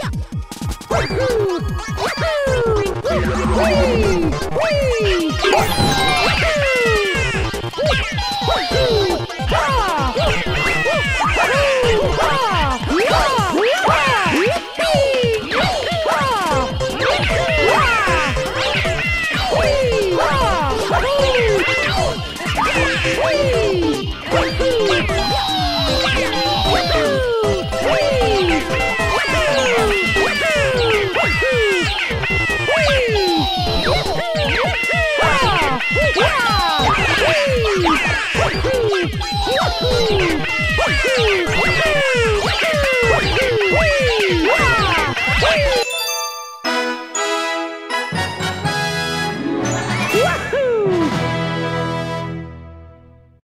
Yeah.